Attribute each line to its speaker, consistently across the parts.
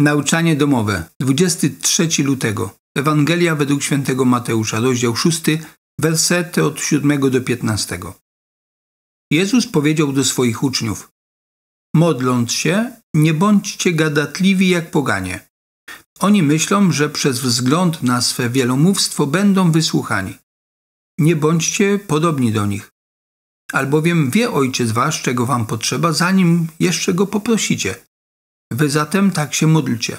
Speaker 1: Nauczanie domowe. 23 lutego. Ewangelia według świętego Mateusza, rozdział 6, wersety od 7 do 15. Jezus powiedział do swoich uczniów: Modląc się, nie bądźcie gadatliwi jak poganie. Oni myślą, że przez wzgląd na swe wielomówstwo będą wysłuchani. Nie bądźcie podobni do nich, albowiem wie Ojciec Wasz, czego Wam potrzeba, zanim jeszcze Go poprosicie. Wy zatem tak się módlcie.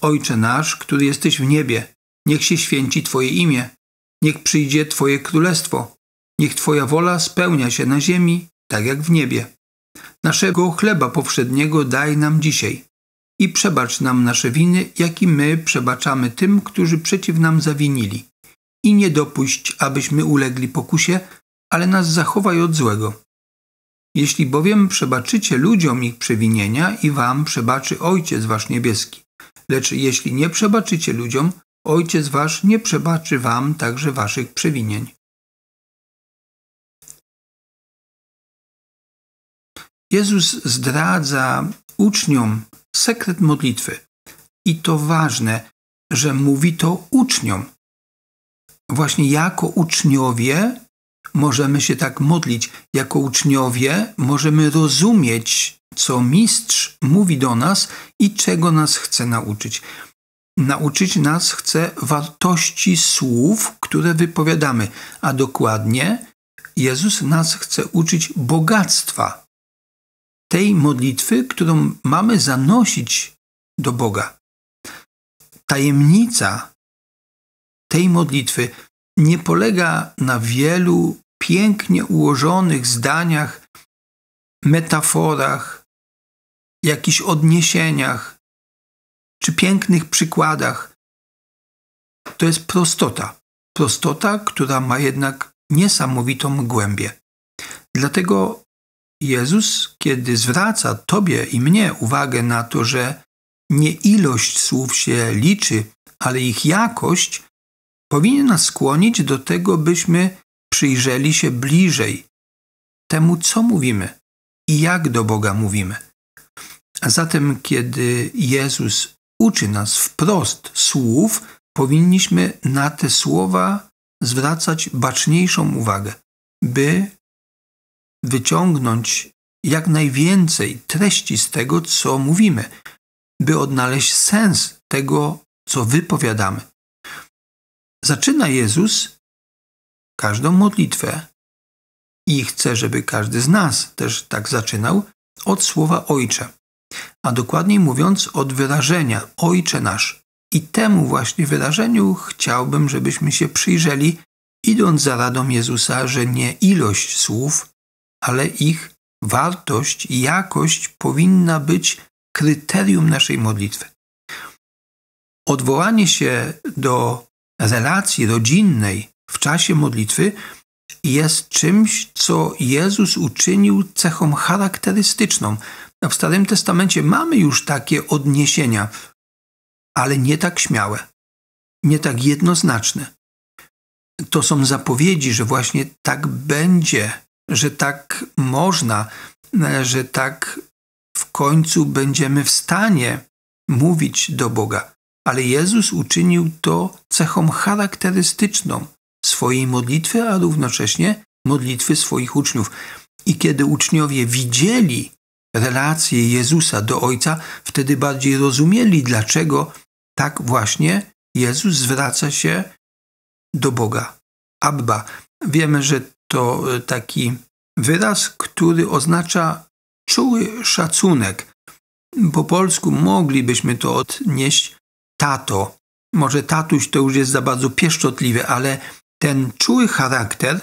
Speaker 1: Ojcze nasz, który jesteś w niebie, niech się święci Twoje imię, niech przyjdzie Twoje królestwo, niech Twoja wola spełnia się na ziemi, tak jak w niebie. Naszego chleba powszedniego daj nam dzisiaj i przebacz nam nasze winy, jak i my przebaczamy tym, którzy przeciw nam zawinili. I nie dopuść, abyśmy ulegli pokusie, ale nas zachowaj od złego. Jeśli bowiem przebaczycie ludziom ich przewinienia i wam przebaczy Ojciec Wasz Niebieski. Lecz jeśli nie przebaczycie ludziom, Ojciec Wasz nie przebaczy wam także waszych przewinień. Jezus zdradza uczniom sekret modlitwy. I to ważne, że mówi to uczniom. Właśnie jako uczniowie możemy się tak modlić. Jako uczniowie możemy rozumieć, co mistrz mówi do nas i czego nas chce nauczyć. Nauczyć nas chce wartości słów, które wypowiadamy, a dokładnie Jezus nas chce uczyć bogactwa tej modlitwy, którą mamy zanosić do Boga. Tajemnica tej modlitwy nie polega na wielu pięknie ułożonych zdaniach, metaforach, jakichś odniesieniach czy pięknych przykładach. To jest prostota. Prostota, która ma jednak niesamowitą głębię. Dlatego Jezus, kiedy zwraca Tobie i mnie uwagę na to, że nie ilość słów się liczy, ale ich jakość, powinien nas skłonić do tego, byśmy przyjrzeli się bliżej temu, co mówimy i jak do Boga mówimy. A zatem, kiedy Jezus uczy nas wprost słów, powinniśmy na te słowa zwracać baczniejszą uwagę, by wyciągnąć jak najwięcej treści z tego, co mówimy, by odnaleźć sens tego, co wypowiadamy. Zaczyna Jezus każdą modlitwę i chce, żeby każdy z nas też tak zaczynał od słowa Ojcze, a dokładniej mówiąc od wyrażenia Ojcze nasz. I temu właśnie wyrażeniu chciałbym, żebyśmy się przyjrzeli, idąc za radą Jezusa, że nie ilość słów, ale ich wartość i jakość powinna być kryterium naszej modlitwy. Odwołanie się do relacji rodzinnej w czasie modlitwy jest czymś, co Jezus uczynił cechą charakterystyczną. W Starym Testamencie mamy już takie odniesienia, ale nie tak śmiałe, nie tak jednoznaczne. To są zapowiedzi, że właśnie tak będzie że tak można, że tak w końcu będziemy w stanie mówić do Boga. Ale Jezus uczynił to cechą charakterystyczną swojej modlitwy, a równocześnie modlitwy swoich uczniów. I kiedy uczniowie widzieli relację Jezusa do Ojca, wtedy bardziej rozumieli, dlaczego tak właśnie Jezus zwraca się do Boga. Abba. Wiemy, że to e, taki wyraz, który oznacza czuły szacunek. Po polsku moglibyśmy to odnieść tato. Może tatuś to już jest za bardzo pieszczotliwe, ale ten czuły charakter,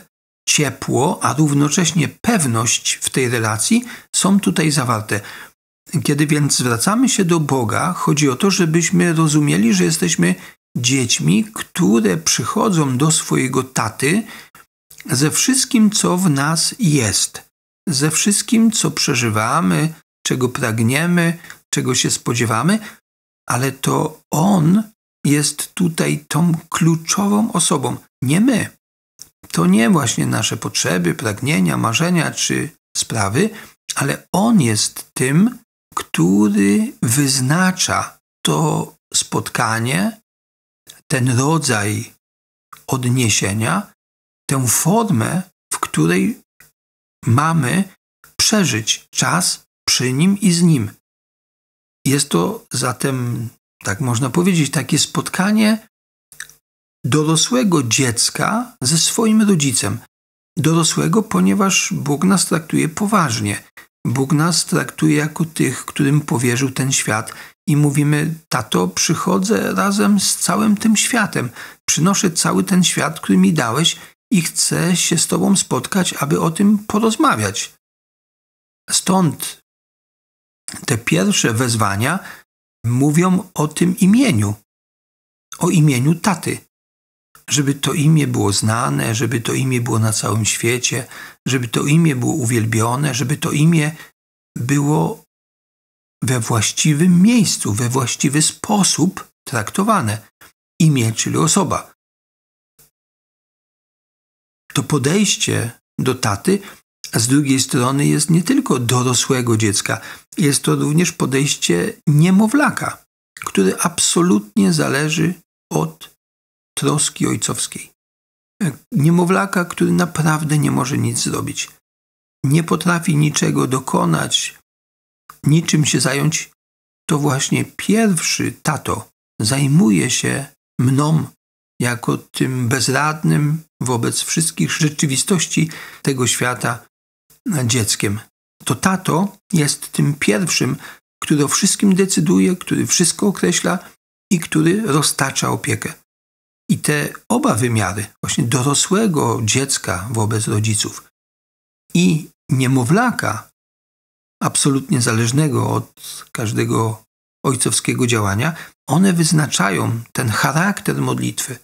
Speaker 1: ciepło, a równocześnie pewność w tej relacji są tutaj zawarte. Kiedy więc zwracamy się do Boga, chodzi o to, żebyśmy rozumieli, że jesteśmy dziećmi, które przychodzą do swojego taty ze wszystkim, co w nas jest, ze wszystkim, co przeżywamy, czego pragniemy, czego się spodziewamy, ale to On jest tutaj tą kluczową osobą, nie my. To nie właśnie nasze potrzeby, pragnienia, marzenia czy sprawy, ale On jest tym, który wyznacza to spotkanie, ten rodzaj odniesienia, tę formę, w której mamy przeżyć czas przy nim i z nim. Jest to zatem, tak można powiedzieć, takie spotkanie dorosłego dziecka ze swoim rodzicem. Dorosłego, ponieważ Bóg nas traktuje poważnie. Bóg nas traktuje jako tych, którym powierzył ten świat i mówimy: Tato, przychodzę razem z całym tym światem. Przynoszę cały ten świat, który mi dałeś i chcę się z Tobą spotkać, aby o tym porozmawiać. Stąd te pierwsze wezwania mówią o tym imieniu, o imieniu taty. Żeby to imię było znane, żeby to imię było na całym świecie, żeby to imię było uwielbione, żeby to imię było we właściwym miejscu, we właściwy sposób traktowane. Imię, czyli osoba. To podejście do taty z drugiej strony jest nie tylko dorosłego dziecka, jest to również podejście niemowlaka, który absolutnie zależy od troski ojcowskiej. Niemowlaka, który naprawdę nie może nic zrobić. Nie potrafi niczego dokonać, niczym się zająć. To właśnie pierwszy tato zajmuje się mną jako tym bezradnym wobec wszystkich rzeczywistości tego świata dzieckiem. To tato jest tym pierwszym, który o wszystkim decyduje, który wszystko określa i który roztacza opiekę. I te oba wymiary, właśnie dorosłego dziecka wobec rodziców i niemowlaka, absolutnie zależnego od każdego ojcowskiego działania, one wyznaczają ten charakter modlitwy.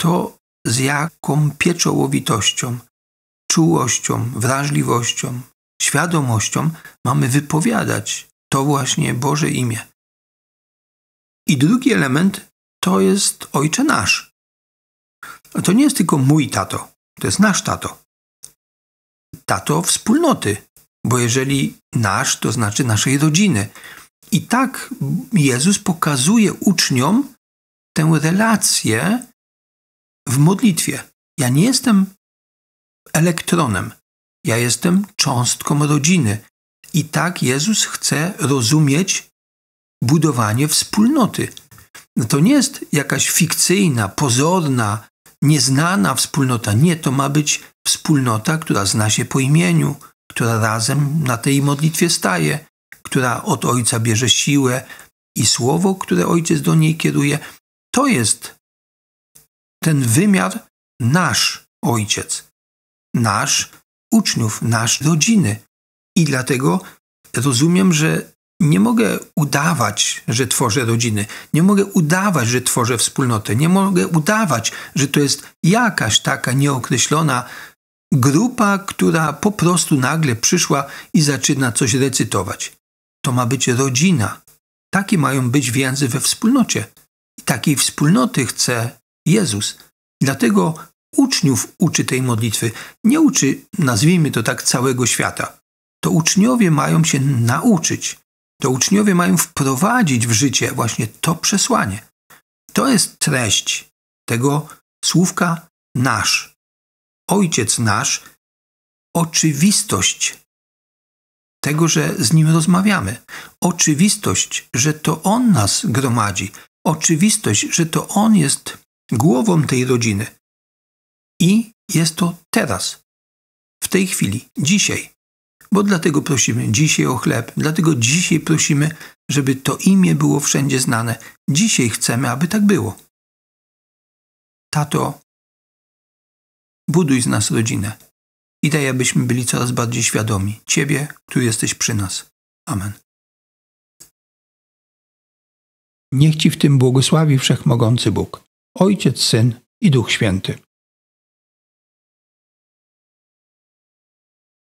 Speaker 1: To z jaką pieczołowitością, czułością, wrażliwością, świadomością mamy wypowiadać to właśnie Boże imię. I drugi element to jest Ojcze Nasz. To nie jest tylko mój tato, to jest nasz tato. Tato wspólnoty, bo jeżeli nasz, to znaczy naszej rodziny. I tak Jezus pokazuje uczniom tę relację w modlitwie. Ja nie jestem elektronem. Ja jestem cząstką rodziny. I tak Jezus chce rozumieć budowanie wspólnoty. No to nie jest jakaś fikcyjna, pozorna, nieznana wspólnota. Nie, to ma być wspólnota, która zna się po imieniu, która razem na tej modlitwie staje, która od Ojca bierze siłę i słowo, które Ojciec do niej kieruje. To jest ten wymiar nasz Ojciec nasz uczniów, nasz rodziny. I dlatego rozumiem, że nie mogę udawać, że tworzę rodziny, nie mogę udawać, że tworzę wspólnotę, nie mogę udawać, że to jest jakaś taka nieokreślona grupa, która po prostu nagle przyszła i zaczyna coś recytować. To ma być rodzina. Takie mają być więzy we wspólnocie. I takiej wspólnoty chce Jezus. Dlatego uczniów uczy tej modlitwy. Nie uczy, nazwijmy to tak, całego świata. To uczniowie mają się nauczyć. To uczniowie mają wprowadzić w życie właśnie to przesłanie. To jest treść tego słówka nasz. Ojciec nasz, oczywistość tego, że z nim rozmawiamy. Oczywistość, że to on nas gromadzi. Oczywistość, że to on jest głową tej rodziny. I jest to teraz, w tej chwili, dzisiaj. Bo dlatego prosimy dzisiaj o chleb, dlatego dzisiaj prosimy, żeby to imię było wszędzie znane. Dzisiaj chcemy, aby tak było. Tato, buduj z nas rodzinę i daj, abyśmy byli coraz bardziej świadomi Ciebie, który jesteś przy nas. Amen. Niech Ci w tym błogosławi Wszechmogący Bóg, Ojciec, Syn i Duch Święty.